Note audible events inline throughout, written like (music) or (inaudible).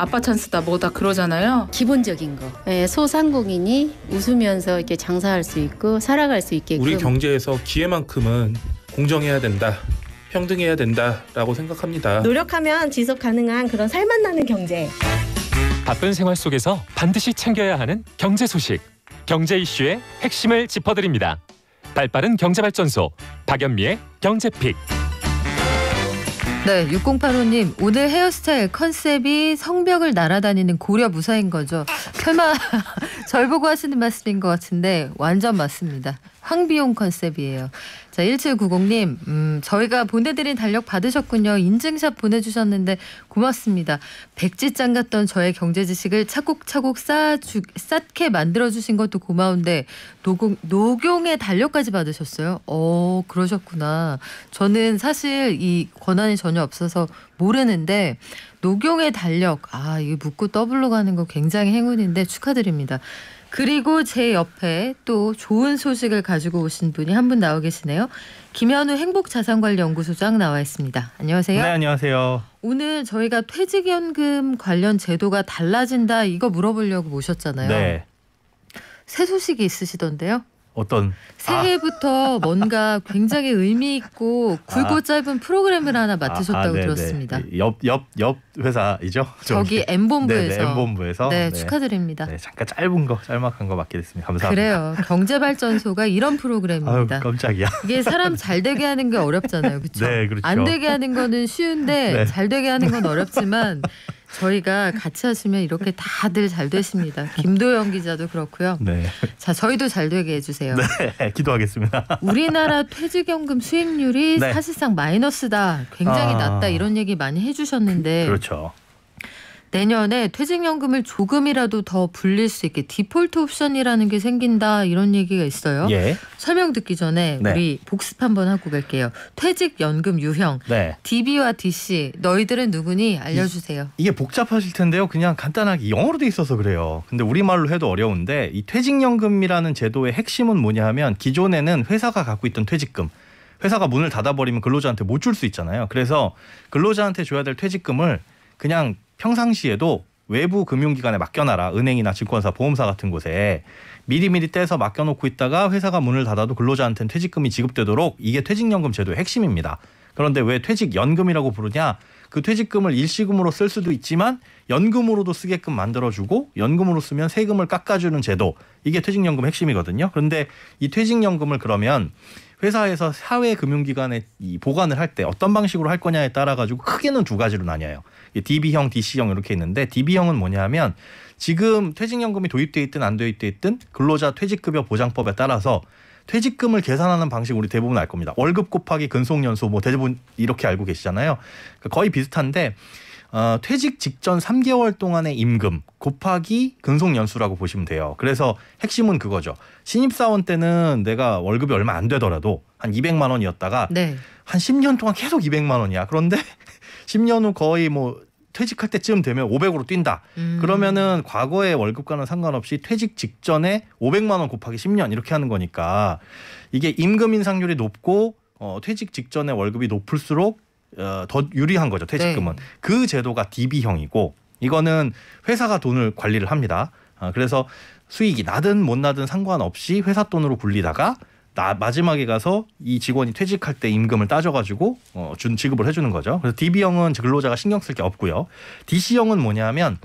아빠 찬스다 뭐다 그러잖아요. 기본적인 거. 예, 소상공인이 웃으면서 이렇게 장사할 수 있고 살아갈 수 있게끔. 우리 경제에서 기회만큼은 공정해야 된다. 평등해야 된다라고 생각합니다. 노력하면 지속 가능한 그런 살맛 나는 경제. 바쁜 생활 속에서 반드시 챙겨야 하는 경제 소식. 경제 이슈의 핵심을 짚어드립니다. 발빠른 경제발전소 박연미의 경제픽. 네, 6085님 오늘 헤어스타일 컨셉이 성벽을 날아다니는 고려 무사인 거죠. 설마 (laughs) 절 보고 하시는 말씀인 것 같은데 완전 맞습니다. 황비용 컨셉이에요. 자, 1790님, 음, 저희가 보내드린 달력 받으셨군요. 인증샷 보내주셨는데 고맙습니다. 백지장 같던 저의 경제 지식을 차곡차곡 쌓아주, 쌓게 만들어주신 것도 고마운데 노공, 노경의 달력까지 받으셨어요. 어, 그러셨구나. 저는 사실 이 권한이 전혀 없어서 모르는데 노경의 달력, 아, 이거 묻고 더블로 가는 거 굉장히 행운인데 축하드립니다. 그리고 제 옆에 또 좋은 소식을 가지고 오신 분이 한 분 나와 계시네요. 김현우 행복자산관리연구소장 나와 있습니다. 안녕하세요. 네, 안녕하세요. 오늘 저희가 퇴직연금 관련 제도가 달라진다 이거 물어보려고 모셨잖아요. 네. 새 소식이 있으시던데요. 어떤 새해부터 (laughs) 뭔가 굉장히 의미 있고 굵고 아. 짧은 프로그램을 하나 맡으셨다고 네네. 들었습니다. 옆 옆 옆 회사이죠? (laughs) 저기 네, M본부에서. 네, M본부에서. 네, 축하드립니다. 네, 잠깐 짧은 거, 짤막한 거 맡게 됐습니다. 감사합니다. 그래요. 경제발전소가 이런 (laughs) 아유, 프로그램입니다. 깜짝이야. 이게 사람 잘 되게 하는 게 어렵잖아요. 그렇죠? 네, 그렇죠. 안 되게 하는 거는 쉬운데 네. 잘 되게 하는 건 어렵지만 저희가 같이 하시면 이렇게 다들 잘 되십니다. 김도영 기자도 그렇고요. 네. 자, 저희도 잘 되게 해주세요. 네, 기도하겠습니다. 우리나라 퇴직연금 수익률이 네. 사실상 마이너스다, 굉장히 아. 낮다 이런 얘기 많이 해주셨는데 그렇죠. 내년에 퇴직연금을 조금이라도 더 불릴 수 있게 디폴트 옵션이라는 게 생긴다 이런 얘기가 있어요. 예. 설명 듣기 전에 네. 우리 복습 한번 하고 갈게요. 퇴직연금 유형 네. DB와 DC 너희들은 누구니 알려주세요. 이 게 복잡하실 텐데요. 그냥 간단하게 영어로 돼 있어서 그래요. 근데 우리말로 해도 어려운데 이 퇴직연금이라는 제도의 핵심은 뭐냐 하면 기존에는 회사가 갖고 있던 퇴직금 회사가 문을 닫아버리면 근로자한테 못 줄 수 있잖아요. 그래서 근로자한테 줘야 될 퇴직금을 그냥 평상시에도 외부 금융기관에 맡겨놔라. 은행이나 증권사, 보험사 같은 곳에 미리미리 떼서 맡겨놓고 있다가 회사가 문을 닫아도 근로자한테는 퇴직금이 지급되도록 이게 퇴직연금 제도의 핵심입니다. 그런데 왜 퇴직연금이라고 부르냐? 그 퇴직금을 일시금으로 쓸 수도 있지만 연금으로도 쓰게끔 만들어주고 연금으로 쓰면 세금을 깎아주는 제도 이게 퇴직연금 핵심이거든요. 그런데 이 퇴직연금을 그러면 회사에서 사회금융기관에 이 보관을 할 때 어떤 방식으로 할 거냐에 따라 가지고 크게는 두 가지로 나뉘어요. 이 DB형, DC형 이렇게 있는데 DB형은 뭐냐면 지금 퇴직연금이 도입돼 있든 안 도입돼 있든 근로자 퇴직급여 보장법에 따라서 퇴직금을 계산하는 방식 우리 대부분 알 겁니다. 월급 곱하기 근속연수 뭐 대부분 이렇게 알고 계시잖아요. 그러니까 거의 비슷한데 어, 퇴직 직전 3개월 동안의 임금 곱하기 근속 연수라고 보시면 돼요. 그래서 핵심은 그거죠. 신입사원 때는 내가 월급이 얼마 안 되더라도 한 200만 원이었다가 네. 한 10년 동안 계속 200만 원이야. 그런데 (laughs) 10년 후 거의 뭐 퇴직할 때쯤 되면 500으로 뛴다. 음. 그러면은 과거의 월급과는 상관없이 퇴직 직전에 500만 원 곱하기 10년 이렇게 하는 거니까 이게 임금 인상률이 높고 어, 퇴직 직전에 월급이 높을수록 어, 더 유리한 거죠 퇴직금은 네. 그 제도가 DB형이고 이거는 회사가 돈을 관리를 합니다. 아, 그래서 수익이 나든 못 나든 상관없이 회사 돈으로 굴리다가 나 마지막에 가서 이 직원이 퇴직할 때 임금을 따져가지고 어, 준 지급을 해주는 거죠. 그래서 DB형은 근로자가 신경 쓸 게 없고요. DC형은 뭐냐면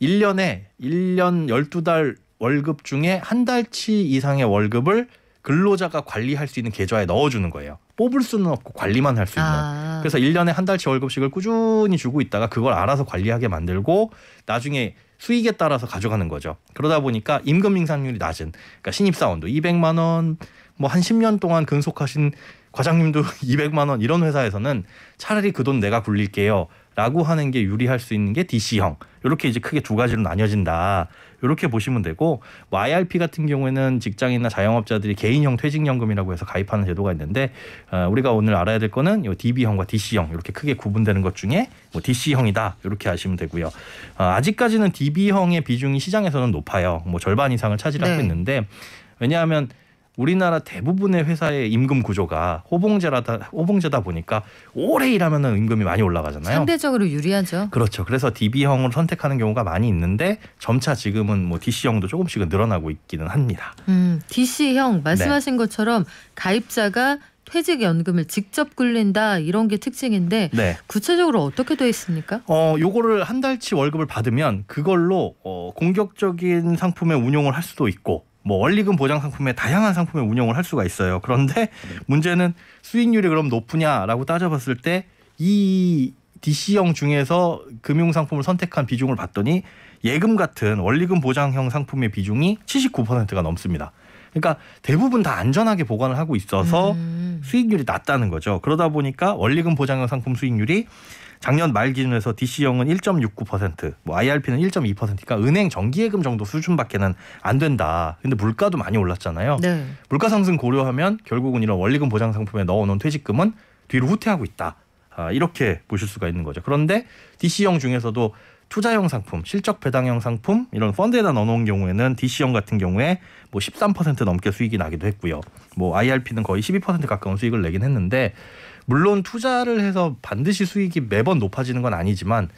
1년에 1년 12달 월급 중에 한 달치 이상의 월급을 근로자가 관리할 수 있는 계좌에 넣어주는 거예요. 뽑을 수는 없고 관리만 할 수 있는. 아. 그래서 1년에 한 달치 월급씩을 꾸준히 주고 있다가 그걸 알아서 관리하게 만들고 나중에 수익에 따라서 가져가는 거죠. 그러다 보니까 임금 인상률이 낮은 그러니까 신입사원도 200만 원, 뭐 한 10년 동안 근속하신 과장님도 (laughs) 200만 원 이런 회사에서는 차라리 그 돈 내가 굴릴게요. 라고 하는 게 유리할 수 있는 게 DC형. 이렇게 이제 크게 두 가지로 나뉘어진다. 이렇게 보시면 되고 뭐 IRP 같은 경우에는 직장인이나 자영업자들이 개인형 퇴직연금이라고 해서 가입하는 제도가 있는데 어, 우리가 오늘 알아야 될 거는 이 DB형과 DC형 이렇게 크게 구분되는 것 중에 뭐 DC형이다 이렇게 아시면 되고요. 어, 아직까지는 DB형의 비중이 시장에서는 높아요. 뭐 절반 이상을 차지하고 네. 있는데 왜냐하면 우리나라 대부분의 회사의 임금 구조가 호봉제라다 호봉제다 보니까 오래 일하면은 임금이 많이 올라가잖아요. 상대적으로 유리하죠. 그렇죠. 그래서 DB형을 선택하는 경우가 많이 있는데 점차 지금은 뭐 DC형도 조금씩은 늘어나고 있기는 합니다. 음, DC형 네. 말씀하신 것처럼 가입자가 퇴직연금을 직접 굴린다 이런 게 특징인데 네. 구체적으로 어떻게 돼 있습니까? 어, 요거를 한 달치 월급을 받으면 그걸로 어, 공격적인 상품의 운용을 할 수도 있고 뭐 원리금 보장 상품의 다양한 상품의 운용을 할 수가 있어요. 그런데 문제는 수익률이 그럼 높으냐라고 따져봤을 때 이 DC형 중에서 금융 상품을 선택한 비중을 봤더니 예금 같은 원리금 보장형 상품의 비중이 79%가 넘습니다. 그러니까 대부분 다 안전하게 보관을 하고 있어서 음, 수익률이 낮다는 거죠. 그러다 보니까 원리금 보장형 상품 수익률이 작년 말 기준에서 DC형은 1.69%, 뭐 IRP는 1.2%니까 은행 정기예금 정도 수준밖에는 안 된다. 근데 물가도 많이 올랐잖아요. 네. 물가 상승 고려하면 결국은 이런 원리금 보장 상품에 넣어놓은 퇴직금은 뒤로 후퇴하고 있다. 아, 이렇게 보실 수가 있는 거죠. 그런데 DC형 중에서도 투자형 상품, 실적 배당형 상품 이런 펀드에다 넣어놓은 경우에는 DC형 같은 경우에 뭐 13% 넘게 수익이 나기도 했고요. 뭐 IRP는 거의 12% 가까운 수익을 내긴 했는데 물론 투자를 해서 반드시 수익이 매번 높아지는 건 아니지만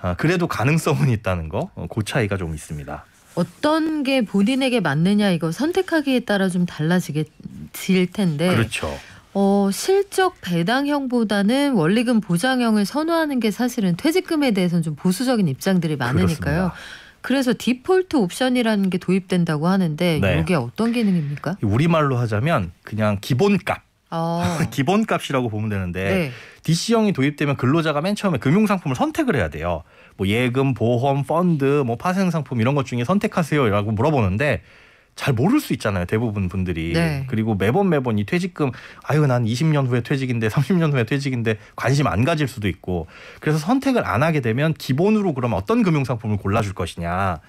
아, 그래도 가능성은 있다는 거, 어, 그 차이가 좀 있습니다. 어떤 게 본인에게 맞느냐 이거 선택하기에 따라 좀 달라지게 질 텐데 그렇죠. 어, 실적 배당형보다는 원리금 보장형을 선호하는 게 사실은 퇴직금에 대해서는 좀 보수적인 입장들이 많으니까요. 그렇습니다. 그래서 디폴트 옵션이라는 게 도입된다고 하는데 네. 이게 어떤 기능입니까? 우리말로 하자면 그냥 기본값, 아, (laughs) 기본값이라고 보면 되는데 네. DC형이 도입되면 근로자가 맨 처음에 금융상품을 선택을 해야 돼요. 뭐 예금, 보험, 펀드, 뭐 파생상품 이런 것 중에 선택하세요라고 물어보는데 잘 모를 수 있잖아요. 대부분 분들이. 네. 그리고 매번 매번 이 퇴직금 아유 난 20년 후에 퇴직인데 30년 후에 퇴직인데 관심 안 가질 수도 있고 그래서 선택을 안 하게 되면 기본으로 그럼 어떤 금융상품을 골라줄 것이냐.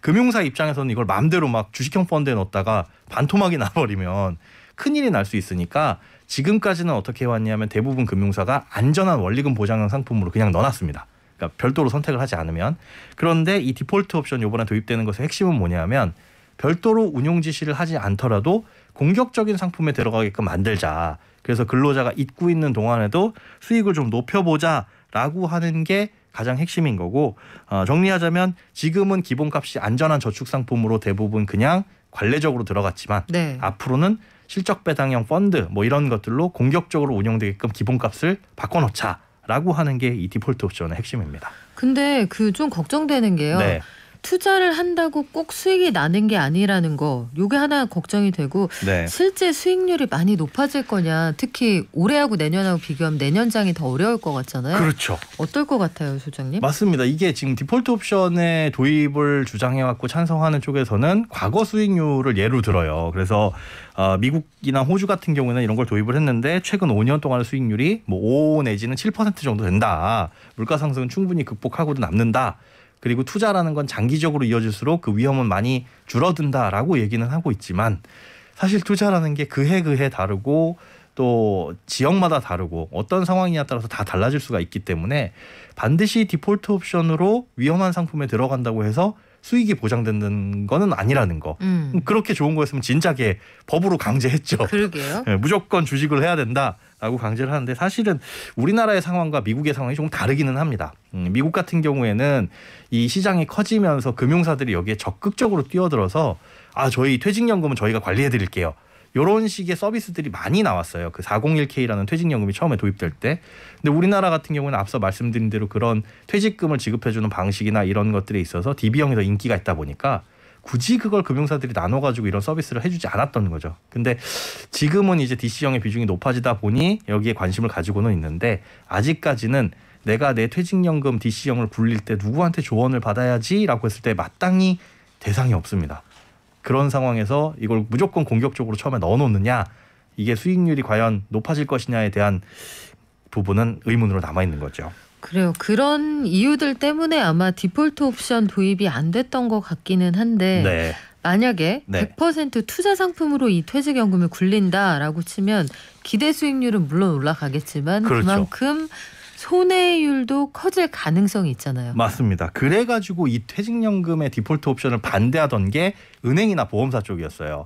금융사 입장에서는 이걸 마음대로 막 주식형 펀드에 넣었다가 반토막이 (laughs) 나버리면 큰일이 날 수 있으니까 지금까지는 어떻게 해왔냐면 대부분 금융사가 안전한 원리금 보장형 상품으로 그냥 넣어놨습니다. 그러니까 별도로 선택을 하지 않으면 그런데 이 디폴트 옵션 요번에 도입되는 것의 핵심은 뭐냐면 별도로 운용 지시를 하지 않더라도 공격적인 상품에 들어가게끔 만들자. 그래서 근로자가 잊고 있는 동안에도 수익을 좀 높여보자라고 하는 게 가장 핵심인 거고 어, 정리하자면 지금은 기본값이 안전한 저축 상품으로 대부분 그냥 관례적으로 들어갔지만 네. 앞으로는 실적 배당형 펀드 뭐 이런 것들로 공격적으로 운영되게끔 기본값을 바꿔놓자 라고 하는 게 이 디폴트 옵션의 핵심입니다. 근데 그 좀 걱정되는 게요. 네, 투자를 한다고 꼭 수익이 나는 게 아니라는 거. 요게 하나 걱정이 되고 네, 실제 수익률이 많이 높아질 거냐. 특히 올해하고 내년하고 비교하면 내년장이 더 어려울 것 같잖아요. 그렇죠. 어떨 것 같아요, 소장님? 맞습니다. 이게 지금 디폴트 옵션의 도입을 주장해 왔고 찬성하는 쪽에서는 과거 수익률을 예로 들어요. 그래서 어, 미국이나 호주 같은 경우는 이런 걸 도입을 했는데 최근 5년 동안의 수익률이 뭐 5 내지는 7% 정도 된다. 물가 상승은 충분히 극복하고도 남는다. 그리고 투자라는 건 장기적으로 이어질수록 그 위험은 많이 줄어든다라고 얘기는 하고 있지만 사실 투자라는 게 그해 그해 다르고 또 지역마다 다르고 어떤 상황이냐에 따라서 다 달라질 수가 있기 때문에 반드시 디폴트 옵션으로 위험한 상품에 들어간다고 해서 수익이 보장되는 거는 아니라는 거. 음. 그렇게 좋은 거였으면 진작에 법으로 강제했죠. 그러게요. 예, 무조건 주식을 해야 된다 라고 강제를 하는데 사실은 우리나라의 상황과 미국의 상황이 조금 다르기는 합니다. 음, 미국 같은 경우에는 이 시장이 커지면서 금융사들이 여기에 적극적으로 뛰어들어서 아 저희 퇴직연금은 저희가 관리해 드릴게요. 이런 식의 서비스들이 많이 나왔어요. 그 401k라는 퇴직연금이 처음에 도입될 때. 근데 우리나라 같은 경우는 앞서 말씀드린 대로 그런 퇴직금을 지급해주는 방식이나 이런 것들에 있어서 DB형이 더 인기가 있다 보니까 굳이 그걸 금융사들이 나눠가지고 이런 서비스를 해주지 않았던 거죠. 근데 지금은 이제 DC형의 비중이 높아지다 보니 여기에 관심을 가지고는 있는데 아직까지는 내가 내 퇴직연금 DC형을 굴릴 때 누구한테 조언을 받아야지라고 했을 때 마땅히 대상이 없습니다. 그런 상황에서 이걸 무조건 공격적으로 처음에 넣어놓느냐 이게 수익률이 과연 높아질 것이냐에 대한 부분은 의문으로 남아 있는 거죠. 그래요. 그런 이유들 때문에 아마 디폴트 옵션 도입이 안 됐던 것 같기는 한데 네. 만약에 네. 100% 투자 상품으로 이 퇴직연금을 굴린다라고 치면 기대 수익률은 물론 올라가겠지만 그렇죠. 그만큼 손해율도 커질 가능성이 있잖아요. 맞습니다. 그래가지고 이 퇴직연금의 디폴트 옵션을 반대하던 게 은행이나 보험사 쪽이었어요.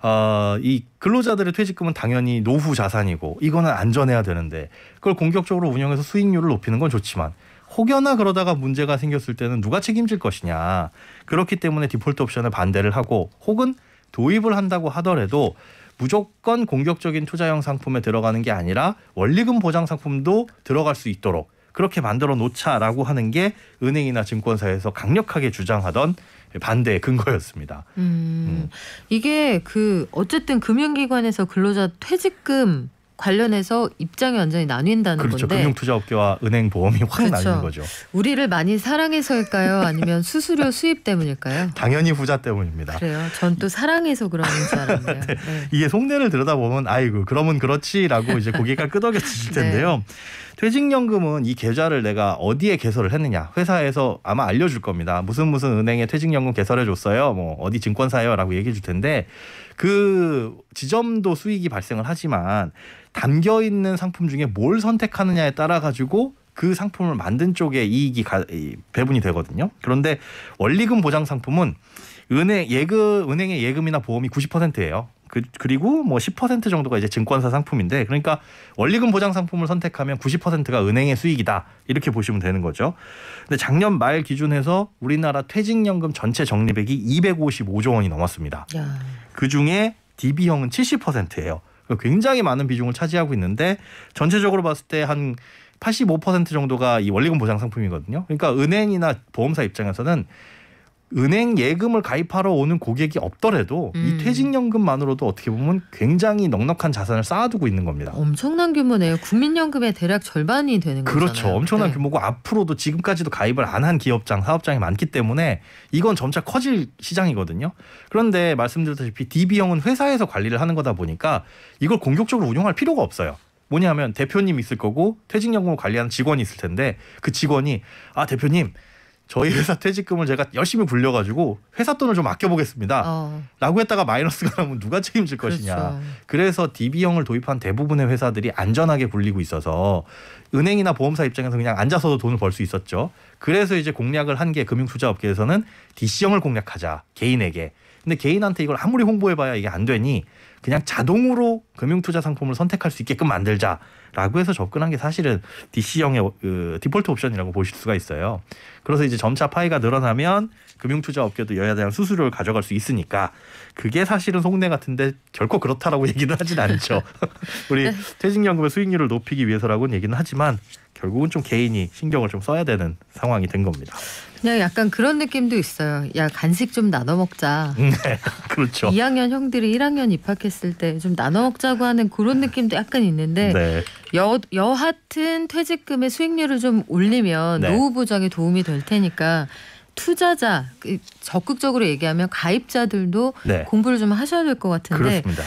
어, 이 근로자들의 퇴직금은 당연히 노후 자산이고 이거는 안전해야 되는데 그걸 공격적으로 운영해서 수익률을 높이는 건 좋지만 혹여나 그러다가 문제가 생겼을 때는 누가 책임질 것이냐. 그렇기 때문에 디폴트 옵션을 반대를 하고 혹은 도입을 한다고 하더라도 무조건 공격적인 투자형 상품에 들어가는 게 아니라 원리금 보장 상품도 들어갈 수 있도록 그렇게 만들어 놓자라고 하는 게 은행이나 증권사에서 강력하게 주장하던 반대의 근거였습니다. 음, 이게 그 어쨌든 금융기관에서 근로자 퇴직금 관련해서 입장이 완전히 나뉜다는 그렇죠. 건데 금융투자업계와 은행 보험이 확 그렇죠. 나뉘는 거죠. 우리를 많이 사랑해서일까요? 아니면 수수료 (laughs) 수입 때문일까요? 당연히 후자 때문입니다. 그래요. 전 또 사랑해서 그러는 줄 알았네요. (laughs) 네. 이게 속내를 들여다보면 아이고 그러면 그렇지라고 이제 고개가 끄덕여질 (laughs) 네. 텐데요. 퇴직연금은 이 계좌를 내가 어디에 개설을 했느냐 회사에서 아마 알려줄 겁니다. 무슨 무슨 은행에 퇴직연금 개설해 줬어요. 뭐 어디 증권사요라고 얘기해 줄 텐데 그 지점도 수익이 발생을 하지만 담겨 있는 상품 중에 뭘 선택하느냐에 따라 가지고 그 상품을 만든 쪽에 이익이 가, 이, 배분이 되거든요. 그런데 원리금 보장 상품은 은행 예금 은행의 예금이나 보험이 90%예요. 그, 그리고 뭐 10% 정도가 이제 증권사 상품인데 그러니까 원리금 보장 상품을 선택하면 90%가 은행의 수익이다 이렇게 보시면 되는 거죠. 근데 작년 말 기준해서 우리나라 퇴직연금 전체 적립액이 255조 원이 넘었습니다. 야, 그 중에 DB형은 70%예요. 굉장히 많은 비중을 차지하고 있는데 전체적으로 봤을 때 한 85% 정도가 이 원리금 보장 상품이거든요. 그러니까 은행이나 보험사 입장에서는 은행 예금을 가입하러 오는 고객이 없더라도 음. 이 퇴직연금만으로도 어떻게 보면 굉장히 넉넉한 자산을 쌓아두고 있는 겁니다. 엄청난 규모네요. 국민연금의 대략 절반이 되는 거잖아요. 그렇죠. 엄청난 네. 규모고 앞으로도 지금까지도 가입을 안 한 기업장, 사업장이 많기 때문에 이건 점차 커질 시장이거든요. 그런데 말씀드렸다시피 DB형은 회사에서 관리를 하는 거다 보니까 이걸 공격적으로 운영할 필요가 없어요. 뭐냐면 대표님 있을 거고 퇴직연금을 관리하는 직원이 있을 텐데 그 직원이 아 대표님 저희 회사 퇴직금을 제가 열심히 굴려가지고 회사 돈을 좀 아껴보겠습니다. 어, 라고 했다가 마이너스가 나면 누가 책임질 것이냐. 그렇죠. 그래서 DB형을 도입한 대부분의 회사들이 안전하게 굴리고 있어서 은행이나 보험사 입장에서 그냥 앉아서도 돈을 벌 수 있었죠. 그래서 이제 공략을 한 게 금융투자업계에서는 DC형을 공략하자 개인에게. 근데 개인한테 이걸 아무리 홍보해봐야 이게 안 되니 그냥 자동으로 금융투자 상품을 선택할 수 있게끔 만들자라고 해서 접근한 게 사실은 DC형의 그 디폴트 옵션이라고 보실 수가 있어요. 그래서 이제 점차 파이가 늘어나면 금융투자 업계도 여야 대한 수수료를 가져갈 수 있으니까 그게 사실은 속내 같은데 결코 그렇다라고 (laughs) 얘기는 하진 않죠. (laughs) 우리 퇴직연금의 수익률을 높이기 위해서라고는 얘기는 하지만 결국은 좀 개인이 신경을 좀 써야 되는 상황이 된 겁니다. 그냥 약간 그런 느낌도 있어요. 야 간식 좀 나눠 먹자. 네, (laughs) 그렇죠. 2학년 형들이 1학년 입학했을 때 좀 나눠 먹자고 하는 그런 느낌도 약간 있는데 네, 여 여하튼 퇴직금의 수익률을 좀 올리면 네. 노후 보장에 도움이 될 테니까 투자자 그 적극적으로 얘기하면 가입자들도 네, 공부를 좀 하셔야 될 것 같은데 그렇습니다.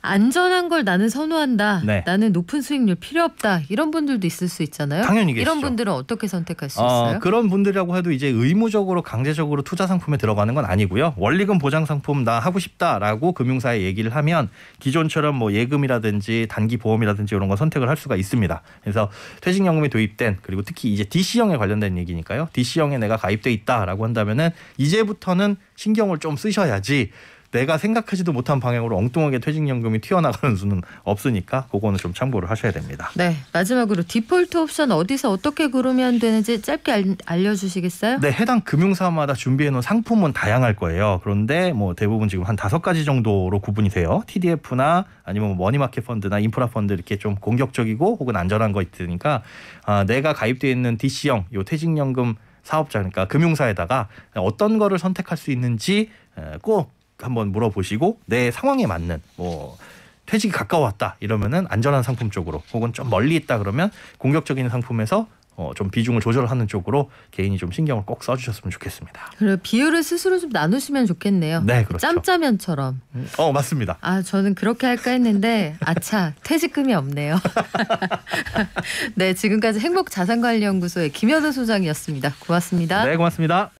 안전한 걸 나는 선호한다. 네. 나는 높은 수익률 필요 없다. 이런 분들도 있을 수 있잖아요. 당연히 계시죠. 이런 분들은 어떻게 선택할 수 어, 있어요? 그런 분들이라고 해도 이제 의무적으로 강제적으로 투자 상품에 들어가는 건 아니고요. 원리금 보장 상품 나 하고 싶다라고 금융사에 얘기를 하면 기존처럼 뭐 예금이라든지 단기 보험이라든지 이런 거 선택을 할 수가 있습니다. 그래서 퇴직연금이 도입된 그리고 특히 이제 DC형에 관련된 얘기니까요. DC형에 내가 가입돼 있다라고 한다면은 이제부터는 신경을 좀 쓰셔야지 내가 생각하지도 못한 방향으로 엉뚱하게 퇴직연금이 튀어나가는 수는 없으니까 그거는 좀 참고를 하셔야 됩니다. 네. 마지막으로 디폴트 옵션 어디서 어떻게 고르면 되는지 짧게 알, 알려주시겠어요? 네, 해당 금융사마다 준비해 놓은 상품은 다양할 거예요. 그런데 뭐 대부분 지금 한 다섯 가지 정도로 구분이 돼요. TDF나 아니면 뭐 money market 펀드나 인프라 펀드 이렇게 좀 공격적이고 혹은 안전한 거 있으니까 아, 내가 가입돼 있는 DC형 요 퇴직연금 사업자 그러니까 금융사에다가 어떤 거를 선택할 수 있는지 에, 꼭 한번 물어보시고 내 상황에 맞는 뭐 퇴직이 가까웠다 이러면은 안전한 상품 쪽으로 혹은 좀 멀리 있다 그러면 공격적인 상품에서 어, 좀 비중을 조절하는 쪽으로 개인이 좀 신경을 꼭 써주셨으면 좋겠습니다. 그리고 비율을 스스로 좀 나누시면 좋겠네요. 네, 그렇죠. 짬짜면처럼. 어 맞습니다. 아, 저는 그렇게 할까 했는데 아차 퇴직금이 없네요. (laughs) 네, 지금까지 행복자산관리연구소의 김현우 소장이었습니다. 고맙습니다. 네, 고맙습니다.